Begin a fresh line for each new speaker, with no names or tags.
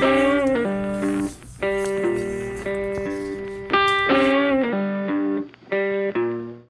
Bye.